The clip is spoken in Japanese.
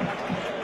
え?